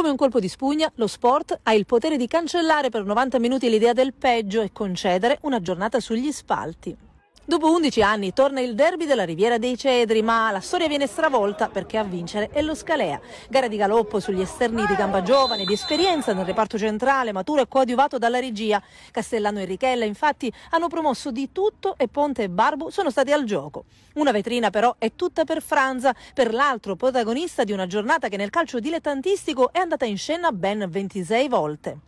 Come un colpo di spugna, lo sport ha il potere di cancellare per 90 minuti l'idea del peggio e concedere una giornata sugli spalti. Dopo 11 anni torna il derby della Riviera dei Cedri, ma la storia viene stravolta perché a vincere è lo Scalea. Gara di galoppo sugli esterni di gamba giovane, di esperienza nel reparto centrale, maturo e coadiuvato dalla regia. Castellano e Richella infatti hanno promosso di tutto e Ponte e Barbu sono stati al gioco. Una vetrina però è tutta per Franza, per l'altro protagonista di una giornata che nel calcio dilettantistico è andata in scena ben 26 volte.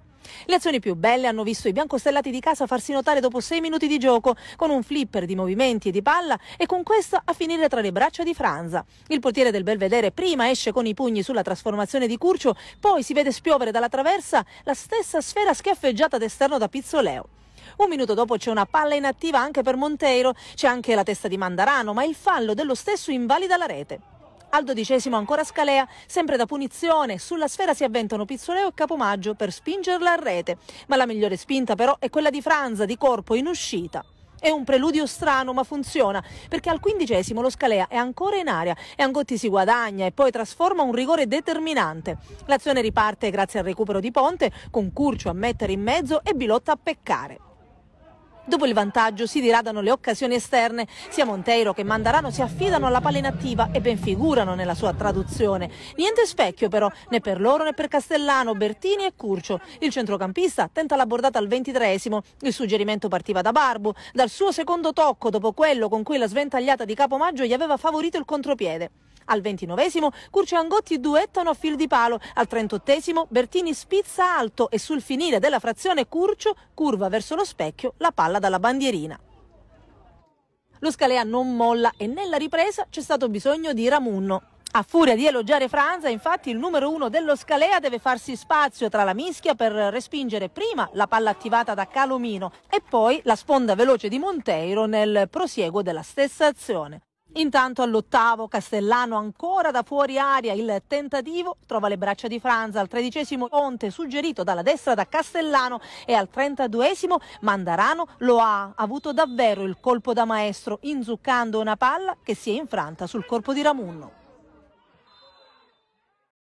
Le azioni più belle hanno visto i biancostellati di casa farsi notare dopo sei minuti di gioco, con un flipper di movimenti e di palla e con questo a finire tra le braccia di Franza. Il portiere del Belvedere prima esce con i pugni sulla trasformazione di Curcio, poi si vede spiovere dalla traversa la stessa sfera schiaffeggiata d'esterno da Pizzoleo. Un minuto dopo c'è una palla inattiva anche per Monteiro, c'è anche la testa di Mandarano, ma il fallo dello stesso invalida la rete. Al dodicesimo ancora Scalea, sempre da punizione, sulla sfera si avventano Pizzoleo e Capomaggio per spingerla a rete, ma la migliore spinta però è quella di Franza di corpo in uscita. È un preludio strano, ma funziona, perché al quindicesimo lo Scalea è ancora in aria e Angotti si guadagna e poi trasforma un rigore determinante. L'azione riparte grazie al recupero di Ponte, con Curcio a mettere in mezzo e Bilotta a peccare. Dopo il vantaggio si diradano le occasioni esterne. Sia Monteiro che Mandarano si affidano alla palla inattiva e ben figurano nella sua traduzione. Niente specchio però, né per loro né per Castellano, Bertini e Curcio. Il centrocampista tenta la bordata al ventitreesimo. Il suggerimento partiva da Barbu. Dal suo secondo tocco, dopo quello con cui la sventagliata di Capomaggio gli aveva favorito il contropiede. Al ventinovesimo Curcio e Angotti duettano a fil di palo, al trentottesimo Bertini spizza alto e sul finire della frazione Curcio curva verso lo specchio la palla dalla bandierina. Lo Scalea non molla e nella ripresa c'è stato bisogno di Ramunno. A furia di elogiare Franza, infatti, il numero uno dello Scalea deve farsi spazio tra la mischia per respingere prima la palla attivata da Calomino e poi la sponda veloce di Monteiro nel prosieguo della stessa azione. Intanto all'ottavo Castellano ancora da fuori aria il tentativo trova le braccia di Franza al tredicesimo Ponte suggerito dalla destra da Castellano e al trentaduesimo Mandarano lo ha avuto davvero il colpo da maestro inzuccando una palla che si è infranta sul corpo di Ramunno.